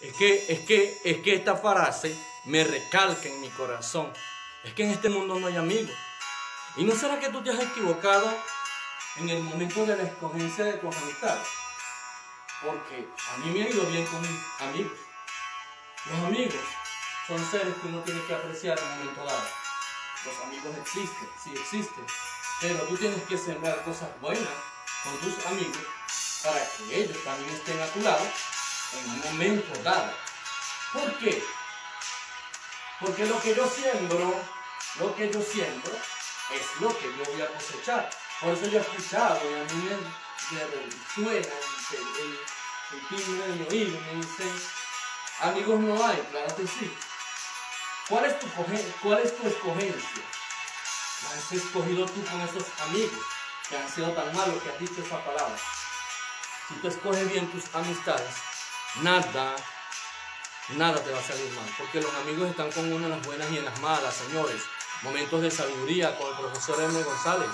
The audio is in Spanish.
Es que, es que, es que esta frase me recalca en mi corazón. Es que en este mundo no hay amigos. ¿Y no será que tú te has equivocado en el momento de la escogencia de tus amistades? Porque a mí me ha ido bien con mis amigos. Los amigos son seres que uno tiene que apreciar en un momento dado. Los amigos existen, sí existen. Pero tú tienes que sembrar cosas buenas con tus amigos para que ellos también estén a tu lado en un momento dado. ¿Por qué? Porque lo que yo siembro, lo que yo siembro, es lo que yo voy a cosechar. Por eso yo he escuchado y a mí me, me suena el, timbre de mi oído, me dicen, amigos no hay, claro que sí. ¿Cuál es tu, cuál es tu escogencia? ¿La has escogido tú con esos amigos que han sido tan malos que has dicho esa palabra? Si tú escoges bien tus amistades, nada, nada te va a salir mal. Porque los amigos están con uno en las buenas y en las malas, señores. Momentos de sabiduría con el profesor M. González.